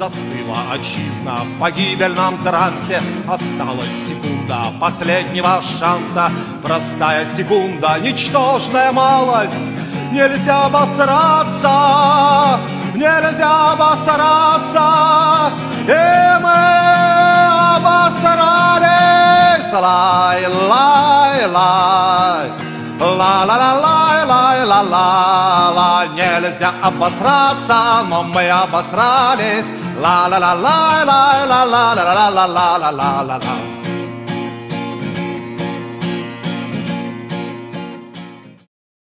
Застыла отчизна в погибельном трансе. Осталась секунда последнего шанса. Простая секунда, ничтожная малость. Нельзя обосраться, нельзя обосраться. И мы обосрались. Лай, лай, лай ла ла ла ла ла ла ла ла Нельзя обосраться, но мы обосрались. Ла